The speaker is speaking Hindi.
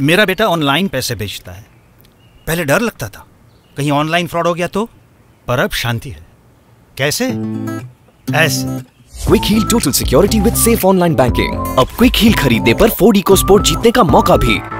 मेरा बेटा ऑनलाइन पैसे बेचता है। पहले डर लगता था। कहीं ऑनलाइन फ्रॉड हो गया तो? पर अब शांति है। कैसे? ऐसे। Quick Heal total security with safe online banking अब क्विक हील खरीदने पर फोर्ड इको स्पोर्ट जीतने का मौका भी।